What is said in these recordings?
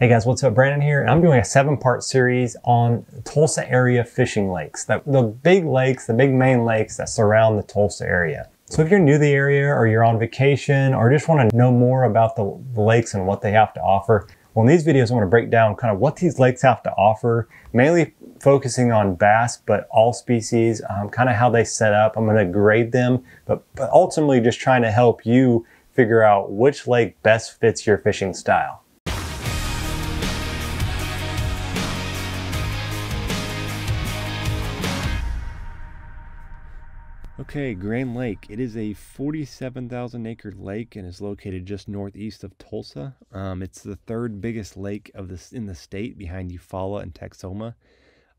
Hey guys, what's up? Brandon here. I'm doing a seven part series on Tulsa area fishing lakes, the, the big lakes, the big main lakes that surround the Tulsa area. So if you're new to the area or you're on vacation or just want to know more about the, the lakes and what they have to offer, well, in these videos, I want to break down kind of what these lakes have to offer, mainly focusing on bass, but all species, um, kind of how they set up. I'm going to grade them, but, but ultimately just trying to help you figure out which lake best fits your fishing style. Okay, Grand Lake. It is a 47,000 acre lake and is located just northeast of Tulsa. Um, it's the third biggest lake of this in the state behind Eufaula and Texoma.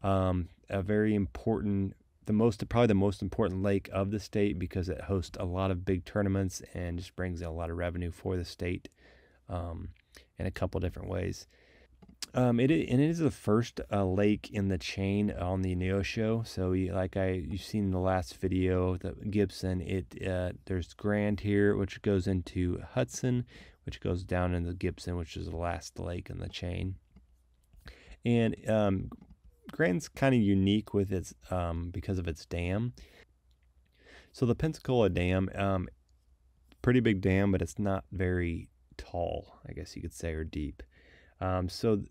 Um, a very important, the most probably the most important lake of the state because it hosts a lot of big tournaments and just brings in a lot of revenue for the state um, in a couple different ways. Um, it and it is the first uh, lake in the chain on the Neosho. So, you, like I you've seen in the last video, the Gibson. It uh, there's Grand here, which goes into Hudson, which goes down into Gibson, which is the last lake in the chain. And um, Grand's kind of unique with its um, because of its dam. So the Pensacola Dam, um, pretty big dam, but it's not very tall, I guess you could say, or deep. Um, so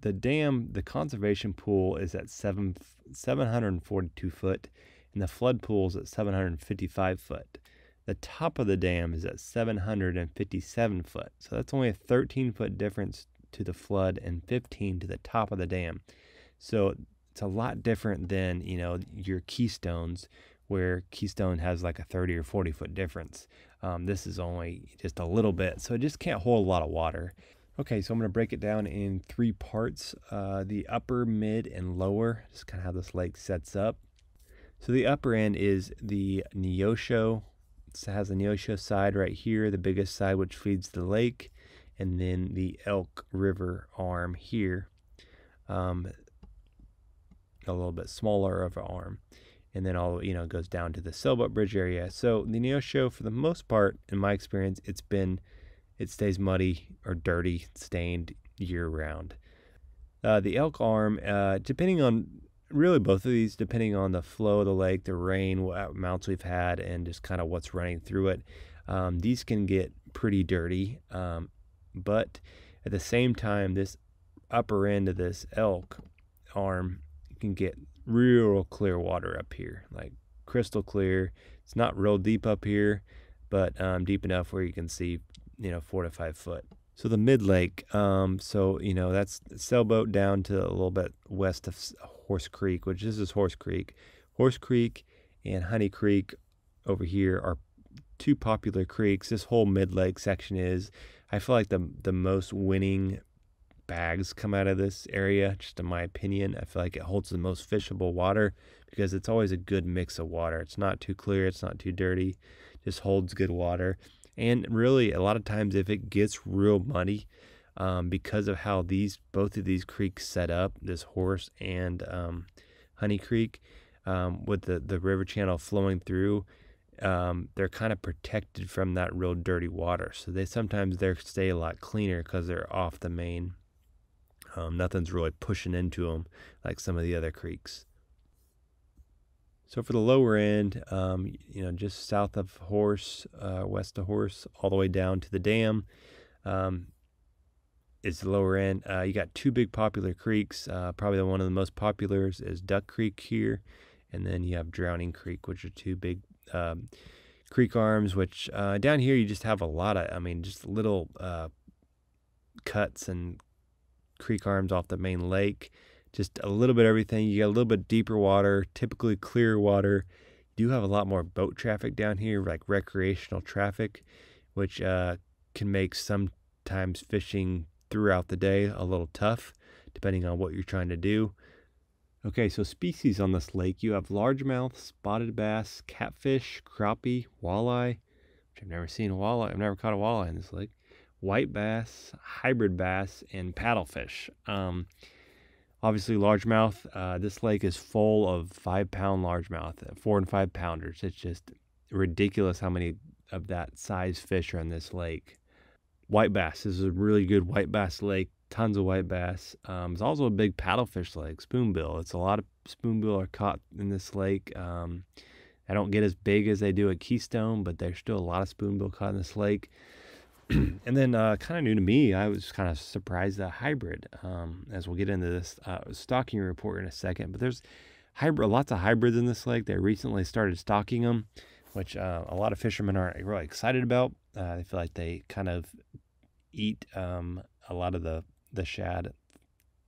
the dam, the conservation pool is at seven, 742 foot, and the flood pool is at 755 foot. The top of the dam is at 757 foot. So that's only a 13 foot difference to the flood and 15 to the top of the dam. So it's a lot different than, you know, your keystones where Keystone has like a 30 or 40 foot difference. Um, this is only just a little bit. So it just can't hold a lot of water. Okay, so I'm going to break it down in three parts. Uh, the upper, mid, and lower. Just kind of how this lake sets up. So the upper end is the Neosho. It has the Neosho side right here, the biggest side which feeds the lake, and then the Elk River arm here. Um, a little bit smaller of an arm. And then all you know goes down to the sailboat bridge area. So the Neosho, for the most part, in my experience, it's been it stays muddy or dirty, stained year round. Uh, the elk arm, uh, depending on really both of these, depending on the flow of the lake, the rain, what amounts we've had, and just kind of what's running through it, um, these can get pretty dirty. Um, but at the same time, this upper end of this elk arm can get real clear water up here, like crystal clear. It's not real deep up here, but um, deep enough where you can see you know, four to five foot. So the mid lake, um, so you know that's sailboat down to a little bit west of Horse Creek, which this is Horse Creek. Horse Creek and Honey Creek over here are two popular creeks. This whole mid lake section is. I feel like the the most winning bags come out of this area, just in my opinion. I feel like it holds the most fishable water because it's always a good mix of water. It's not too clear, it's not too dirty, just holds good water. And really, a lot of times, if it gets real muddy, um, because of how these both of these creeks set up, this Horse and um, Honey Creek, um, with the the river channel flowing through, um, they're kind of protected from that real dirty water. So they sometimes they stay a lot cleaner because they're off the main. Um, nothing's really pushing into them like some of the other creeks. So for the lower end, um, you know, just south of Horse, uh, west of Horse, all the way down to the dam, um, is the lower end. Uh, you got two big popular creeks. Uh, probably one of the most popular is Duck Creek here, and then you have Drowning Creek, which are two big um, creek arms. Which uh, down here you just have a lot of, I mean, just little uh, cuts and creek arms off the main lake just a little bit of everything. You get a little bit deeper water, typically clear water. You do have a lot more boat traffic down here, like recreational traffic, which uh, can make sometimes fishing throughout the day a little tough, depending on what you're trying to do. Okay, so species on this lake you have largemouth, spotted bass, catfish, crappie, walleye, which I've never seen a walleye. I've never caught a walleye in this lake. White bass, hybrid bass, and paddlefish. Um, Obviously, largemouth. Uh, this lake is full of five pound largemouth, uh, four and five pounders. It's just ridiculous how many of that size fish are in this lake. White bass this is a really good white bass lake. tons of white bass. Um, it's also a big paddlefish lake, spoonbill. It's a lot of spoonbill are caught in this lake. Um, I don't get as big as they do at Keystone, but there's still a lot of spoonbill caught in this lake. and then, uh, kind of new to me, I was kind of surprised that hybrid. Um, as we'll get into this uh, stocking report in a second, but there's hybrid, lots of hybrids in this lake. They recently started stocking them, which uh, a lot of fishermen aren't really excited about. Uh, they feel like they kind of eat um, a lot of the the shad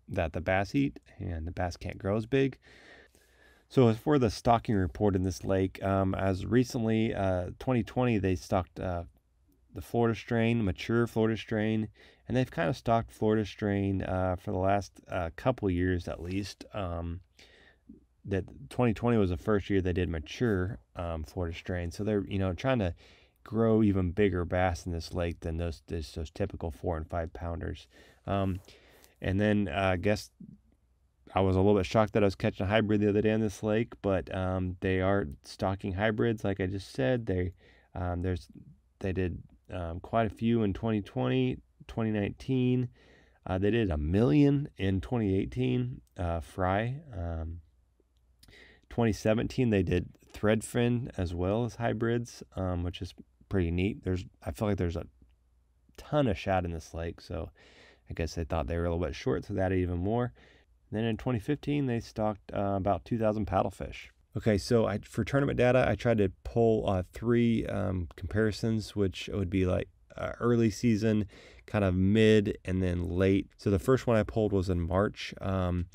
that the bass eat, and the bass can't grow as big. So as for the stocking report in this lake, um, as recently uh, 2020 they stocked uh, the Florida strain, mature Florida strain, and they've kind of stocked Florida strain uh, for the last uh, couple years at least. Um, that 2020 was the first year they did mature um, Florida strain, so they're you know trying to grow even bigger bass in this lake than those those, those typical four and five pounders. Um, and then uh, I guess I was a little bit shocked that I was catching a hybrid the other day on this lake, but um, they are stocking hybrids, like I just said. They um, there's they did um, quite a few in 2020, 2019. Uh, they did a million in 2018 uh, fry. Um, 2017 they did threadfin as well as hybrids, um, which is pretty neat. There's I feel like there's a ton of shad in this lake, so I guess they thought they were a little bit short, so that even more. Then in 2015, they stocked uh, about 2,000 paddlefish. Okay, so I, for tournament data, I tried to pull uh, three um, comparisons, which would be like uh, early season, kind of mid, and then late. So the first one I pulled was in March. Um,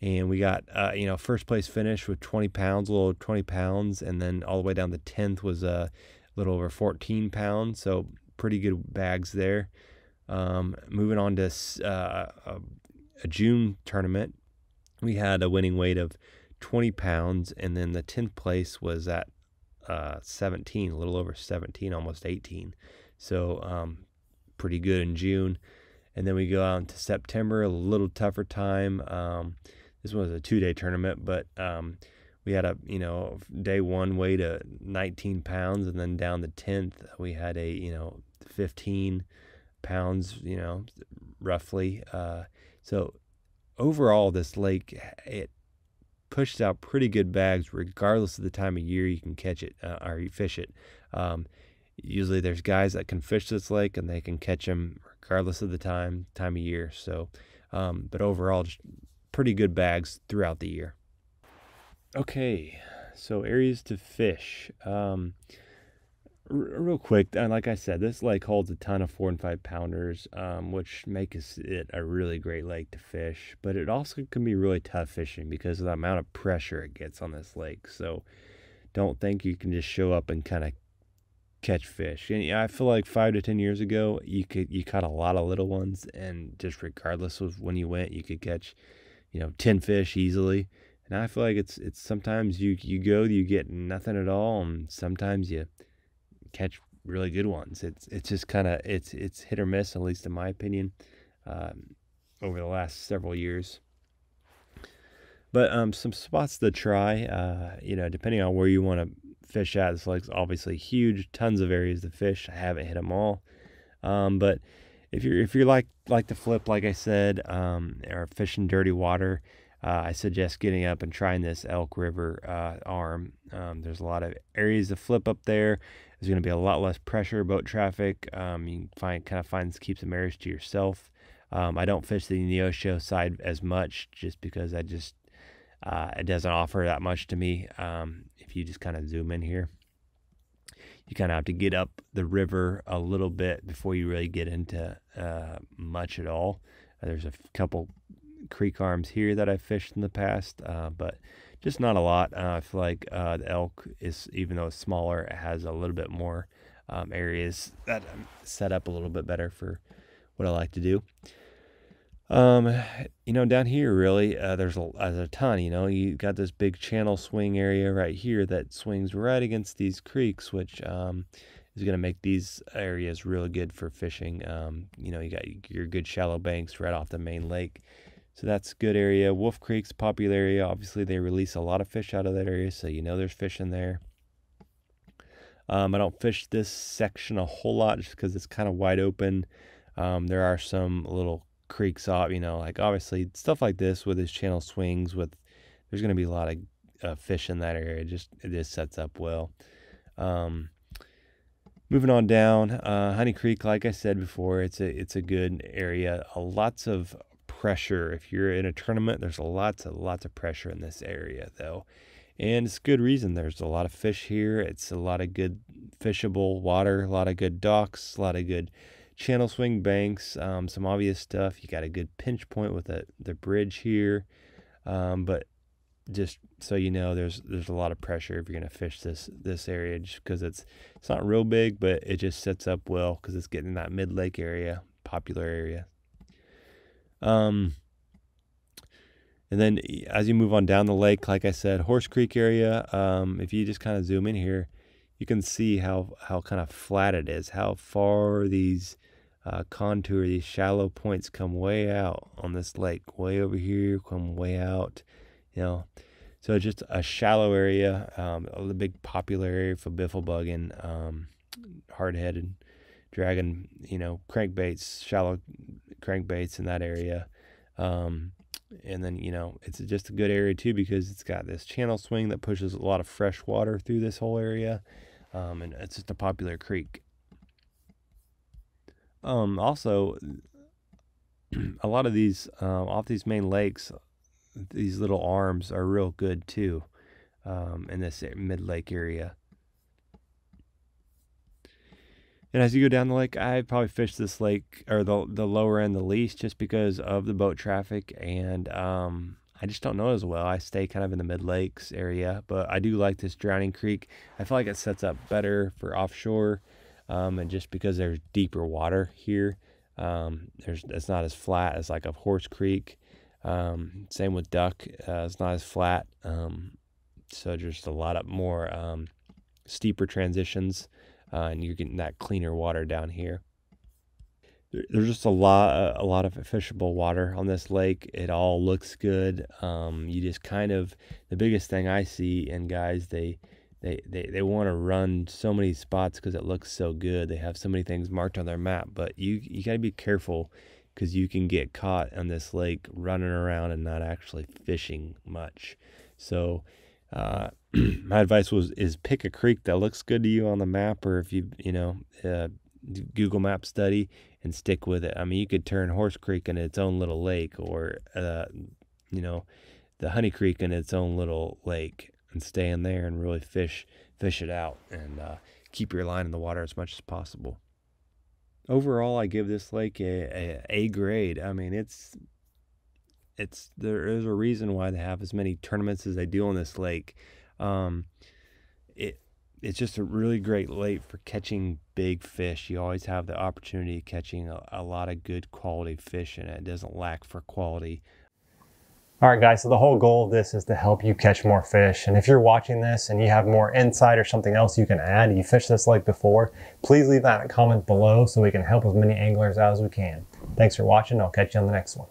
and we got uh, you know first place finish with 20 pounds, a little 20 pounds, and then all the way down the 10th was a little over 14 pounds. So pretty good bags there. Um, moving on to uh, a, a, June tournament, we had a winning weight of 20 pounds, and then the 10th place was at uh, 17, a little over 17, almost 18. So um, pretty good in June. And then we go out into September, a little tougher time. Um, this was a two day tournament, but um, we had a you know day one weighed a 19 pounds and then down the 10th we had a you know 15 pounds you know roughly uh, so overall this lake it pushes out pretty good bags regardless of the time of year you can catch it uh, or you fish it. Um, usually there's guys that can fish this lake and they can catch them regardless of the time time of year. So um, but overall just pretty good bags throughout the year. Okay, so areas to fish. Um, real quick, and like I said, this lake holds a ton of four and five pounders, um, which makes it a really great lake to fish. But it also can be really tough fishing because of the amount of pressure it gets on this lake. So don't think you can just show up and kind of catch fish. And I feel like five to ten years ago, you could you caught a lot of little ones, and just regardless of when you went, you could catch, you know, ten fish easily and I feel like it's it's sometimes you you go you get nothing at all, and sometimes you catch really good ones. It's it's just kind of it's it's hit or miss, at least in my opinion, um, over the last several years. But um, some spots to try, uh, you know, depending on where you want to fish at. This lake's obviously huge, tons of areas to fish. I haven't hit them all, um, but if you're if you're like like to flip, like I said, um, or fishing dirty water, uh, I suggest getting up and trying this Elk River uh, arm. Um, there's a lot of areas to flip up there. There's going to be a lot less pressure, boat traffic. Um, you can find kind of find keep some areas to yourself. Um, I don't fish the Neosho side as much just because I just uh, it doesn't offer that much to me. Um, if you just kind of zoom in here, you kind of have to get up the river a little bit before you really get into uh, much at all. there's a couple creek arms here that I've fished in the past, uh, but just not a lot. Uh, I feel like uh, the elk is, even though it's smaller, it has a little bit more um, areas that I'm set up a little bit better for what I like to do. Um, you know, down here, really, uh, there's a, there's a ton. You know, you got this big channel swing area right here that swings right against these creeks, which um, is going to make these areas really good for fishing. Um, you know, you got your good shallow banks right off the main lake. So that's a good area. Wolf Creek's popular area. Obviously, they release a lot of fish out of that area, so you know there's fish in there. Um, I don't fish this section a whole lot just because it's kind of wide open. Um, there are some little creeks off. You know, like obviously stuff like this with his channel swings. With there's going to be a lot of uh, fish in that area. Just it just sets up well. Um, moving on down, uh, Honey Creek, like I said before, it's a it's a good area. Uh, lots of pressure. If you're in a tournament, there's lots of lots of pressure in this area though. And it's good reason. There's a lot of fish here. It's a lot of good fishable water, a lot of good docks, a lot of good channel swing banks, um, some obvious stuff. You got a good pinch point with the, the bridge here. Um, but just so you know, there's there's a lot of pressure if you're gonna fish this this area just because it's it's not real big, but it just sets up well because it's getting that mid lake area, popular area. Um, and then as you move on down the lake, like I said, Horse Creek area. Um, if you just kind of zoom in here, you can see how how kind of flat it is, how far these uh, contour, these shallow points come way out on this lake, way over here, come way out you know. So just a shallow area, um, a big popular area for biffle bugging, um, hard-headed, dragging, you know, crankbaits, shallow crankbaits in that area. Um, and then, you know, it's just a good area too because it's got this channel swing that pushes a lot of fresh water through this whole area. Um, and it's just a popular creek. Um, also, a lot of these, uh, off these main lakes, these little arms are real good too um, in this mid lake area. And as you go down the lake, I probably fish this lake or the the lower end the least, just because of the boat traffic, and um, I just don't know as well. I stay kind of in the mid lakes area, but I do like this Drowning Creek. I feel like it sets up better for offshore, um, and just because there's deeper water here, um, there's it's not as flat as like a Horse Creek. Um, same with duck, uh, it's not as flat. Um, so just a lot of more um, steeper transitions, uh, and you're getting that cleaner water down here. There's just a lot, a lot of fishable water on this lake. It all looks good. Um, you just kind of the biggest thing I see, and guys, they they they, they want to run so many spots because it looks so good. They have so many things marked on their map, but you you got to be careful because you can get caught on this lake running around and not actually fishing much. So, uh, my advice was is pick a creek that looks good to you on the map, or if you you know uh, Google Map study and stick with it. I mean, you could turn Horse Creek into its own little lake, or uh, you know, the Honey Creek in its own little lake, and stay in there and really fish fish it out and uh, keep your line in the water as much as possible overall, I give this lake a, a, a grade. I mean, it's it's there is a reason why they have as many tournaments as they do on this lake. Um, it it's just a really great lake for catching big fish. You always have the opportunity of catching a, a lot of good quality fish, and it doesn't lack for quality. All right, guys, so the whole goal of this is to help you catch more fish. And if you're watching this and you have more insight or something else you can add, you fished this lake before, please leave that comment below so we can help as many anglers out as we can. Thanks for watching. I'll catch you on the next one.